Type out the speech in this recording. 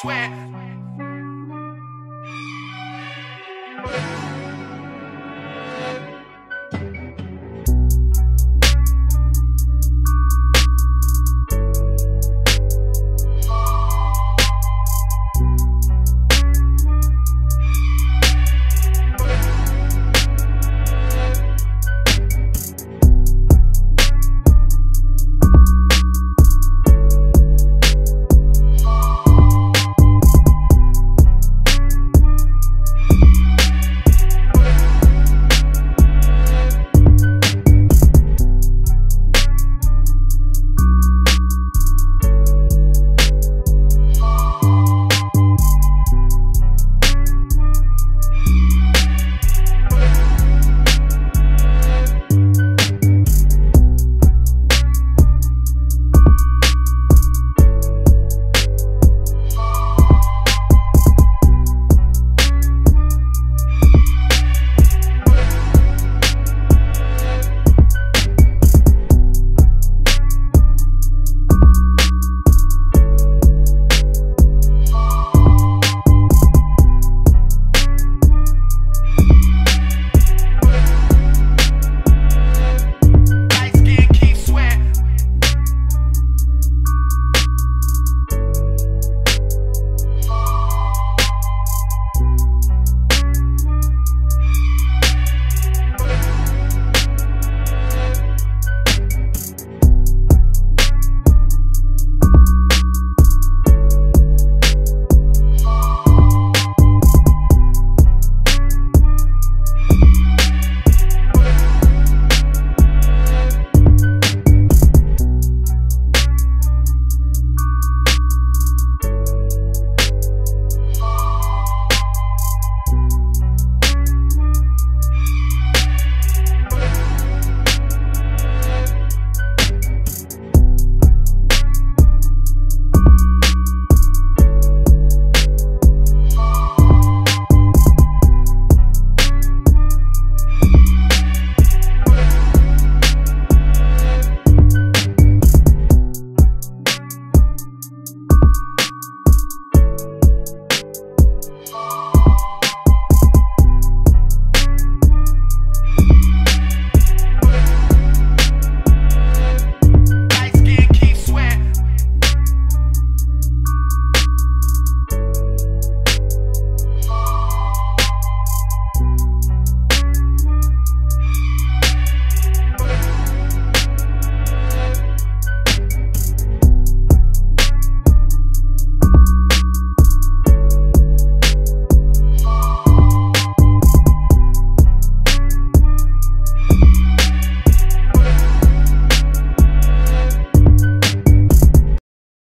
swear.